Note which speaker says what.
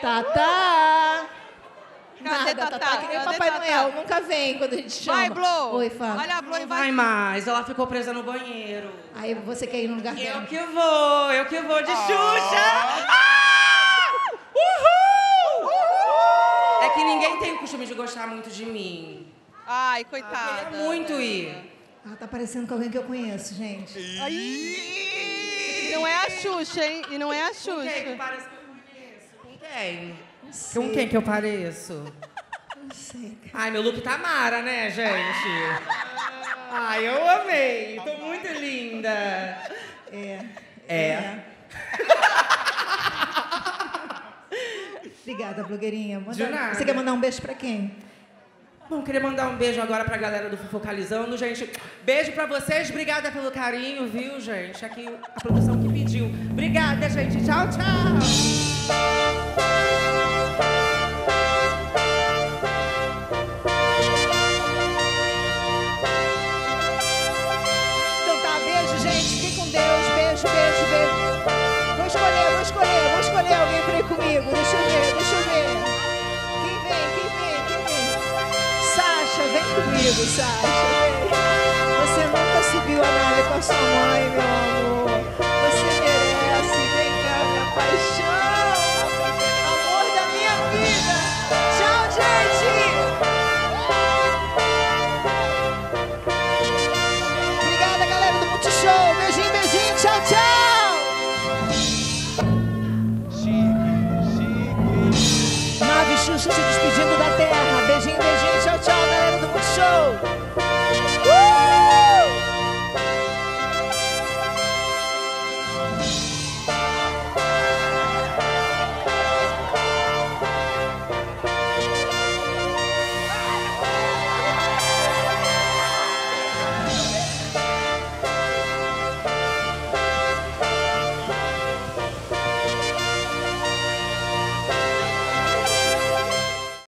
Speaker 1: Tatá.
Speaker 2: Cadê
Speaker 1: Nada,
Speaker 2: Tatá?
Speaker 1: Tatá, que nem o Papai
Speaker 2: Tatá?
Speaker 1: Noel. Nunca vem quando a gente chama.
Speaker 2: Vai, Blow.
Speaker 1: Oi, fala.
Speaker 2: Olha a Blow
Speaker 3: Não vai
Speaker 2: invadindo.
Speaker 3: mais, ela ficou presa no banheiro.
Speaker 1: Aí você quer ir no lugar
Speaker 3: Eu
Speaker 1: dela.
Speaker 3: que vou, eu que vou de Xuxa! Ah! Uhul! É que ninguém tem o costume de gostar muito de mim.
Speaker 2: Ai,
Speaker 3: Eu
Speaker 2: coitada.
Speaker 3: queria muito ir.
Speaker 1: Ah, tá parecendo com alguém que eu conheço, gente.
Speaker 2: E não é a Xuxa, hein? E não é a
Speaker 3: que
Speaker 2: Xuxa.
Speaker 3: parece quem?
Speaker 1: Não sei.
Speaker 3: Com quem que eu pareço?
Speaker 1: Não sei.
Speaker 3: Ai, meu look tá mara, né, gente? Ai, eu amei. Tô muito linda.
Speaker 1: É.
Speaker 3: É.
Speaker 1: Obrigada, blogueirinha. Manda-
Speaker 3: De nada.
Speaker 1: Você quer mandar um beijo pra quem?
Speaker 3: Bom, queria mandar um beijo agora pra galera do Fofocalizando, gente. Beijo pra vocês, obrigada pelo carinho, viu, gente? Aqui a produção que pediu. Obrigada, gente. Tchau, tchau.
Speaker 1: Gente. Fiquem com Deus. Beijo, beijo, beijo. Vou escolher, vou escolher, vou escolher alguém pra ir comigo. Deixa eu ver, deixa eu ver. Quem vem, quem vem, quem vem? Sasha, vem comigo, Sasha. Você nunca subiu a nave com a sua Tio se despedindo da terra. Beijinho, beijinho, tchau, tchau, galera do Multishow. Uh!